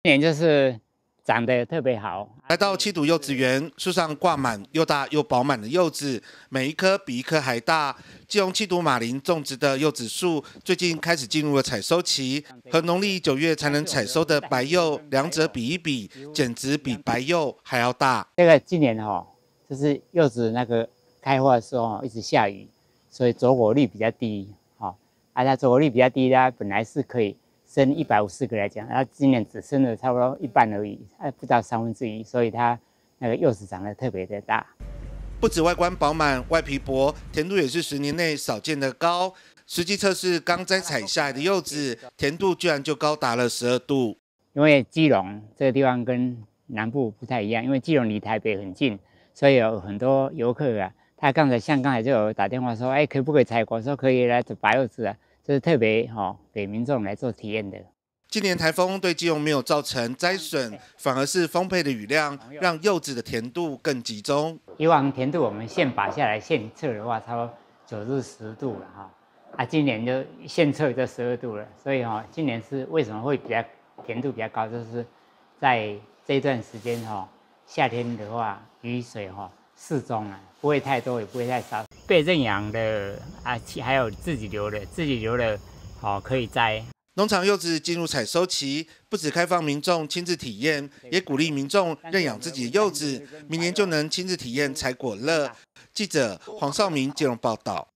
今年就是长得特别好。来到七堵柚子园，树上挂满又大又饱满的柚子，每一颗比一颗还大。基隆七堵马林种植的柚子树，最近开始进入了采收期，和农历九月才能采收的白柚，两者比一比，简直比白柚还要大。这个今年哈，就是柚子那个开花的时候一直下雨，所以着果率比较低。哈，啊，它着果率比较低，它本来是可以。生一百五十个来讲，它今年只生了差不多一半而已，还不到三分之一，所以它那个柚子长得特别的大。不止外观饱满、外皮薄，甜度也是十年内少见的高。实际测试刚摘采下来的柚子，甜度居然就高达了十二度。因为基隆这个地方跟南部不太一样，因为基隆离台北很近，所以有很多游客啊，他刚才像刚才就有打电话说，哎，可不可以采果？说可以来拔柚子啊。这是特别哈给民众来做体验的。今年台风对基隆没有造成灾损，反而是丰沛的雨量让柚子的甜度更集中。以往甜度我们现拔下来现测的话，差不多九至十度了哈。啊，今年就现测就十二度了，所以哈，今年是为什么会比较甜度比较高？就是在这一段时间哈，夏天的话雨水哈适中啊，不会太多也不会太少。被认养的啊，还有自己留的，自己留的，好可以摘。农场柚子进入采收期，不止开放民众亲自体验，也鼓励民众认养自己的柚子，明年就能亲自体验采果乐。记者黄少明金融报道。